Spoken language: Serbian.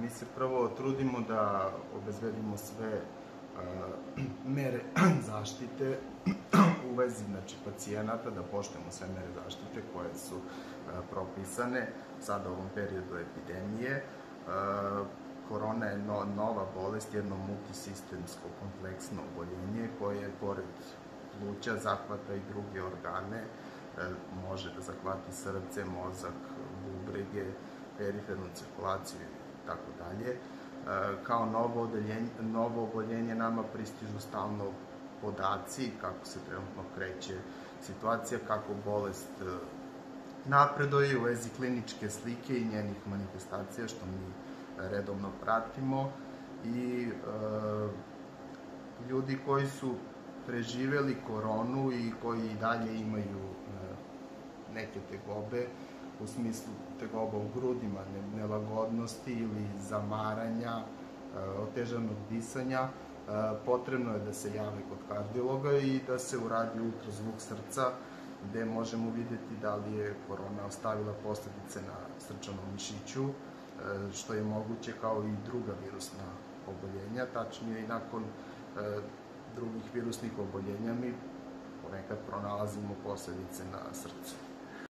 Mi se prvo trudimo da obezbedimo sve mere zaštite u vezi znači, pacijenata, da poštujemo sve mere zaštite koje su propisane sada u ovom periodu epidemije. Korona je no, nova bolest, jedno multisistemsko kompleksno oboljenje koje pored pluća zahvata i druge organe, može da zahvati srce, mozak, bubrege, perifernu cirkulaciju tako dalje. Kao novo, odeljenje, novo oboljenje nama pristižu stalno podaci kako se trenutno kreće situacija, kako bolest napreduje u vezi kliničke slike i njenih manifestacija, što mi redovno pratimo i e, ljudi koji su preživeli koronu i koji i dalje imaju e, neke tegobe, u smislu tegoba u grudima, nelagodnosti ili zamaranja, e, otežanog disanja, e, potrebno je da se jave kod kardiologa i da se uradi ultrazvuk srca, gde možemo videti da li je korona ostavila posledice na srčanom mišiću, e, što je moguće kao i druga virusna oboljenja, tačnije i nakon drugih virusnih oboljenja mi ponekad pronalazimo posledice na srcu.